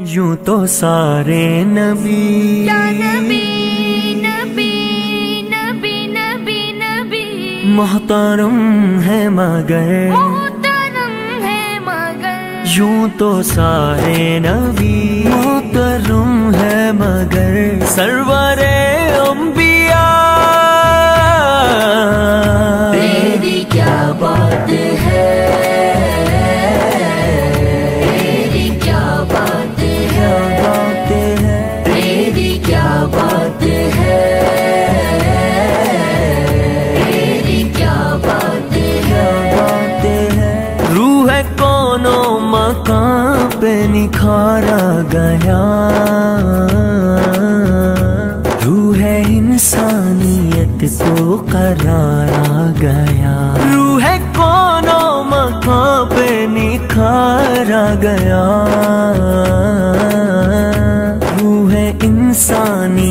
यूँ तो सारे नबी। या नबी नबी नबी नबी नबी। मोहतरम है मगर। मोहतरम है मगर। यूँ तो सारे नबी। मोहतरम है मगर। सरवरे पे निखारा गया। रूह इंसानियत को करारा गया। रूह कोनो मकान पे निखारा गया।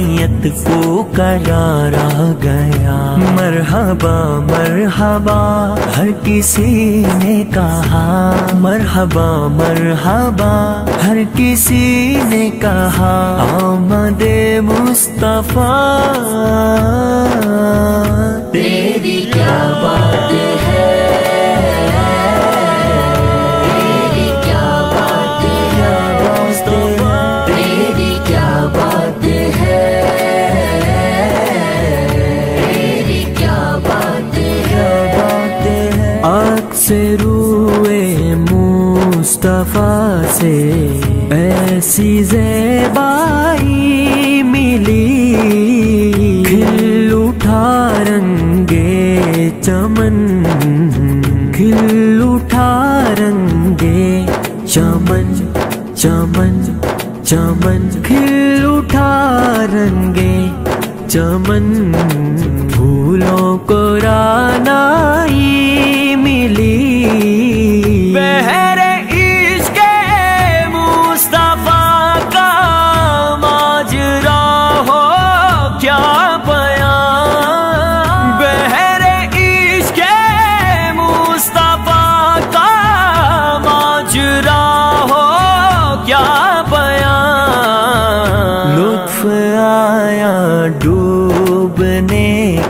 इंसानियत को करारा गया। मरहबा मरहबा, हर किसी ने कहा। मरहबा मरहबा, हर किसी ने कहा। आमदे मुस्तफ़ा। से रूए मुस्तफ़ा से। ऐसी जेबाई मिली। खिल उठा रंगे चमन। खिल उठा रंगे चमन चमन चमन। खिल उठा रंगे चमन। फूलों को रानाई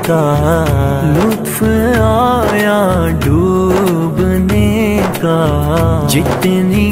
का लुत्फ आया डूबने का। जितनी